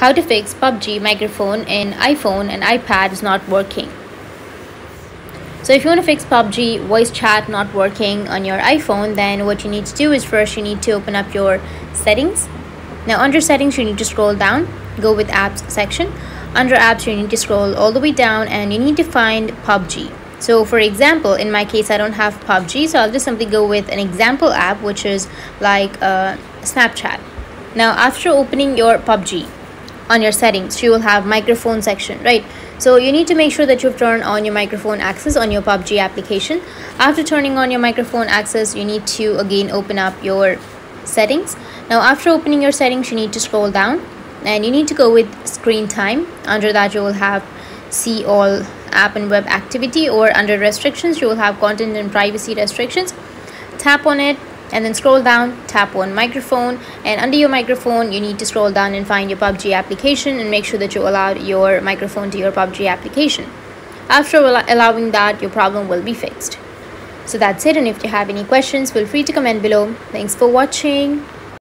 how to fix PUBG microphone in iPhone and iPad is not working. So if you want to fix PUBG voice chat not working on your iPhone, then what you need to do is first you need to open up your settings. Now under settings, you need to scroll down, go with apps section. Under apps, you need to scroll all the way down and you need to find PUBG. So for example, in my case, I don't have PUBG, so I'll just simply go with an example app, which is like uh, Snapchat. Now after opening your PUBG, on your settings. You will have microphone section right? So you need to make sure that you've turned on your microphone access on your PUBG application. After turning on your microphone access you need to again open up your settings. Now after opening your settings you need to scroll down and you need to go with screen time. Under that you will have see all app and web activity or under restrictions you will have content and privacy restrictions. Tap on it and then scroll down tap on microphone. And under your microphone you need to scroll down and find your PUBG application and make sure that you allow your microphone to your PUBG application. After allowing that your problem will be fixed. So that's it. And if you have any questions feel free to comment below. Thanks for watching